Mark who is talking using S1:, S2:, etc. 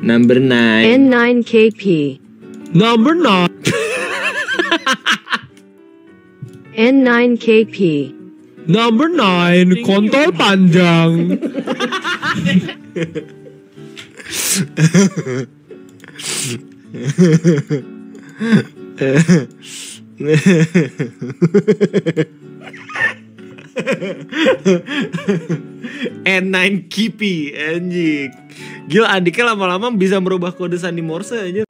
S1: Number 9
S2: N9KP,
S3: Number 9.
S2: N9KP,
S3: Number 9. Kontol panjang.
S1: N9 Kipi anjing. Gila adiknya lama-lama bisa merubah kode sandi Morse aja.